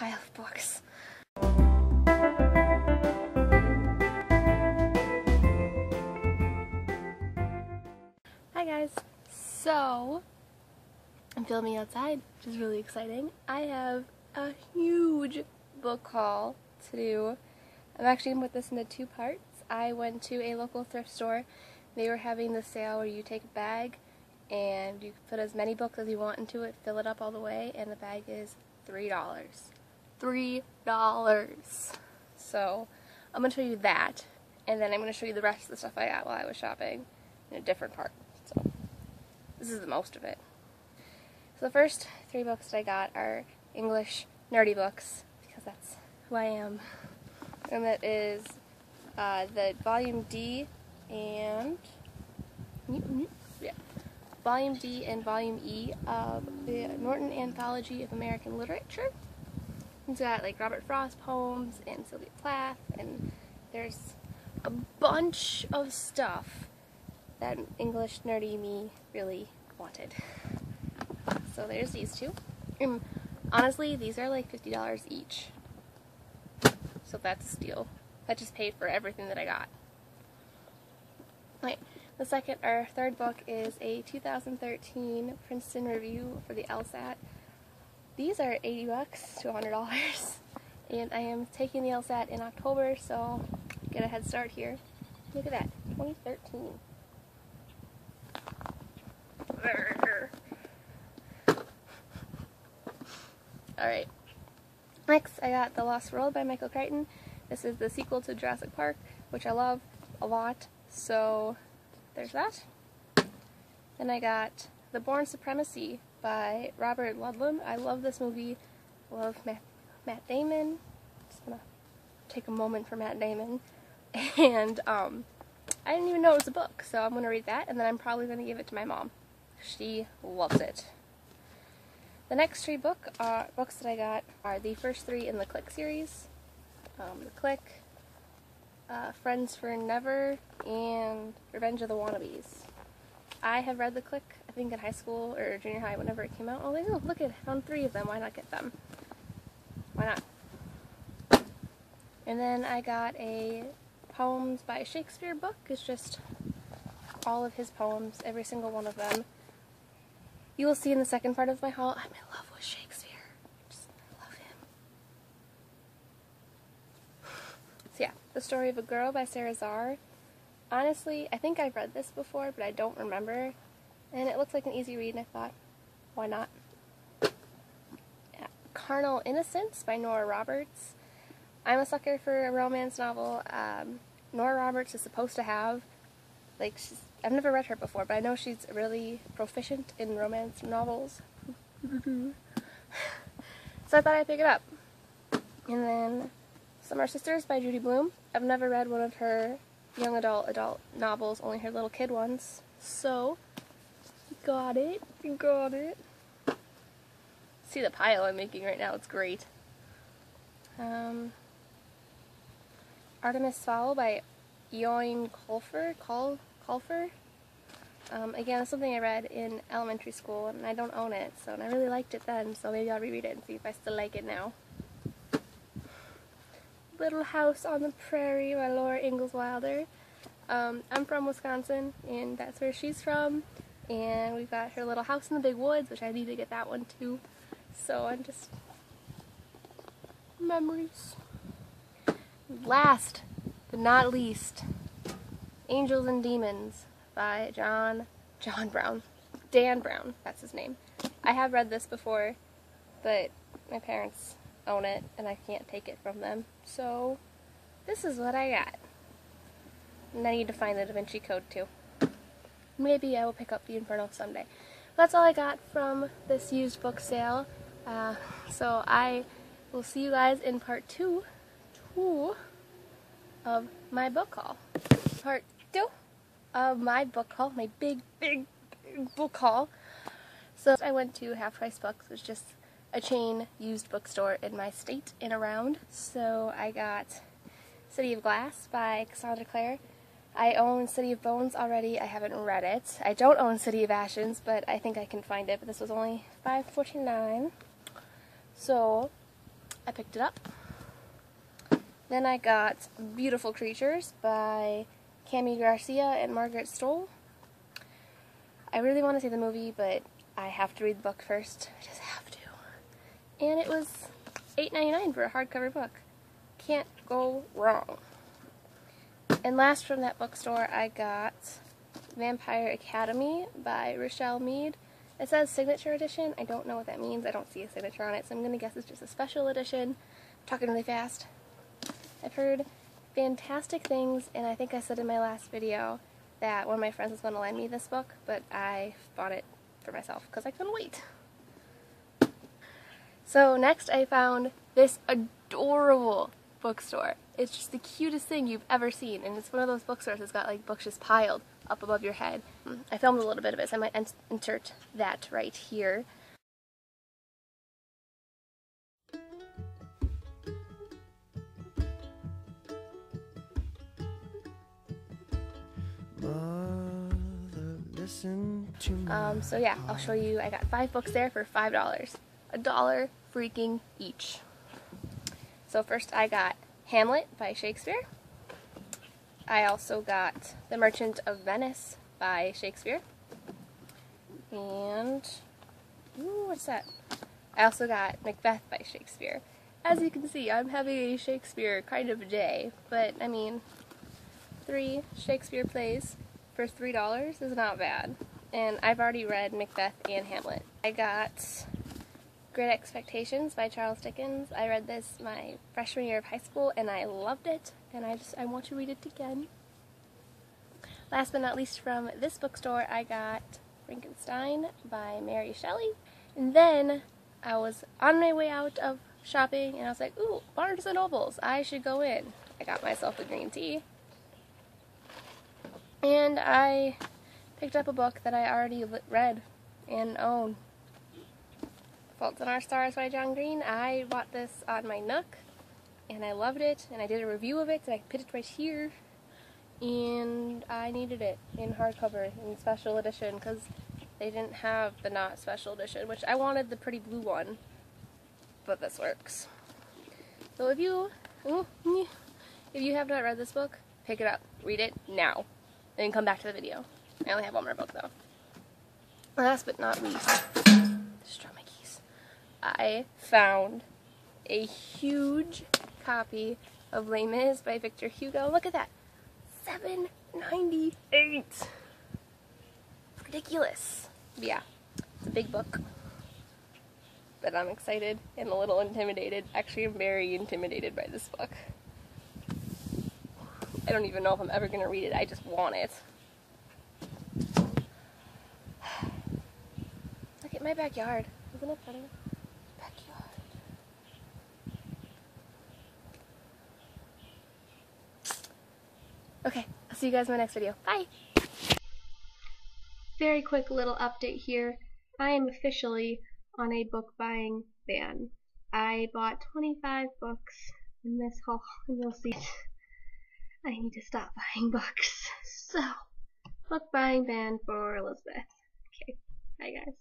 pile of books. Hi guys. So, I'm filming outside, which is really exciting. I have a huge book haul to do. I'm actually going to put this into two parts. I went to a local thrift store. They were having the sale where you take a bag and you put as many books as you want into it, fill it up all the way, and the bag is $3. $3. So, I'm going to show you that, and then I'm going to show you the rest of the stuff I got while I was shopping in a different part. So, this is the most of it. So the first three books that I got are English nerdy books, because that's who I am. And that is uh, the Volume D and yeah, Volume D and Volume E of the Norton Anthology of American Literature. It's got like Robert Frost poems and Sylvia Plath, and there's a bunch of stuff that English nerdy me really wanted. So there's these two. And honestly, these are like $50 each. So that's a steal. That just paid for everything that I got. Right. The second or third book is a 2013 Princeton Review for the LSAT. These are 80 bucks to $100. And I am taking the LSAT in October, so get a head start here. Look at that, 2013. Alright. Next, I got The Lost World by Michael Crichton. This is the sequel to Jurassic Park, which I love a lot, so there's that. Then I got The Bourne Supremacy by Robert Ludlum. I love this movie. Love Matt, Matt Damon. Just gonna take a moment for Matt Damon. And um, I didn't even know it was a book, so I'm gonna read that, and then I'm probably gonna give it to my mom. She loves it. The next three book uh, books that I got are the first three in the Clique series. Um, the Clique, uh, Friends for Never, and Revenge of the Wannabes. I have read the Clique, I think in high school or junior high whenever it came out. Oh, oh look at, I found three of them. Why not get them? Why not? And then I got a Poems by Shakespeare book. It's just all of his poems, every single one of them. You will see in the second part of my haul, I'm in love with Shakespeare. Just love him. So yeah, The Story of a Girl by Sara Zarr. Honestly, I think I've read this before, but I don't remember. And it looks like an easy read, and I thought, why not? Yeah. Carnal Innocence by Nora Roberts. I'm a sucker for a romance novel. Um, Nora Roberts is supposed to have, like, she's I've never read her before, but I know she's really proficient in romance novels. so I thought I'd pick it up. And then Summer Sisters by Judy Blume. I've never read one of her young adult adult novels, only her little kid ones. So, got it, got it. See the pile I'm making right now, it's great. Um, Artemis Fowl by Eoin Colfer, Col Colfer. Um, again, something I read in elementary school, and I don't own it, so and I really liked it then, so maybe I'll reread it and see if I still like it now. Little House on the Prairie by Laura Ingalls Wilder. Um, I'm from Wisconsin, and that's where she's from, and we've got her little house in the big woods, which I need to get that one too. So I'm just... memories. Last, but not least, Angels and Demons by John John Brown. Dan Brown, that's his name. I have read this before, but my parents own it and I can't take it from them. So this is what I got. And I need to find the Da Vinci Code too. Maybe I will pick up the Inferno someday. That's all I got from this used book sale. Uh, so I will see you guys in part two, two of my book haul. Part two of my book haul, my big, big, big book haul. So I went to Half Price Books, which just a chain used bookstore in my state and around. So I got City of Glass by Cassandra Clare. I own City of Bones already. I haven't read it. I don't own City of Ashes, but I think I can find it. But this was only $5.49. So I picked it up. Then I got Beautiful Creatures by Kami Garcia and Margaret Stohl. I really want to see the movie, but I have to read the book first. I just have to. And it was $8.99 for a hardcover book. Can't go wrong. And last from that bookstore, I got Vampire Academy by Richelle Mead. It says signature edition. I don't know what that means. I don't see a signature on it, so I'm going to guess it's just a special edition. I'm talking really fast. I've heard fantastic things, and I think I said in my last video that one of my friends was going to lend me this book, but I bought it for myself because I couldn't wait. So next I found this adorable bookstore. It's just the cutest thing you've ever seen, and it's one of those bookstores that's got like books just piled up above your head. I filmed a little bit of it, so I might insert that right here. Um, so yeah, I'll show you. I got five books there for five dollars, a dollar freaking each. So first I got Hamlet by Shakespeare. I also got The Merchant of Venice by Shakespeare. And, ooh, what's that? I also got Macbeth by Shakespeare. As you can see, I'm having a Shakespeare kind of a day, but I mean, three Shakespeare plays for $3 is not bad. And I've already read Macbeth and Hamlet. I got Great Expectations by Charles Dickens. I read this my freshman year of high school and I loved it and I just I want to read it again. Last but not least from this bookstore I got Frankenstein by Mary Shelley. And then I was on my way out of shopping and I was like, ooh, Barnes and Nobles, I should go in. I got myself a green tea. And I picked up a book that I already read and own. Faults in Our Stars by John Green. I bought this on my Nook and I loved it and I did a review of it and I put it right here and I needed it in hardcover in special edition because they didn't have the not special edition which I wanted the pretty blue one but this works. So if you if you have not read this book pick it up read it now and come back to the video. I only have one more book though. Last but not least keys I found a huge copy of Les Mis by Victor Hugo. Look at that. 7.98. Ridiculous. Yeah, it's a big book. But I'm excited and a little intimidated. Actually, I'm very intimidated by this book. I don't even know if I'm ever going to read it. I just want it. Look at my backyard. Isn't it funny? Okay, I'll see you guys in my next video. Bye! Very quick little update here. I am officially on a book buying ban. I bought 25 books in this haul, and you'll see I need to stop buying books. So, book buying ban for Elizabeth. Okay, bye guys.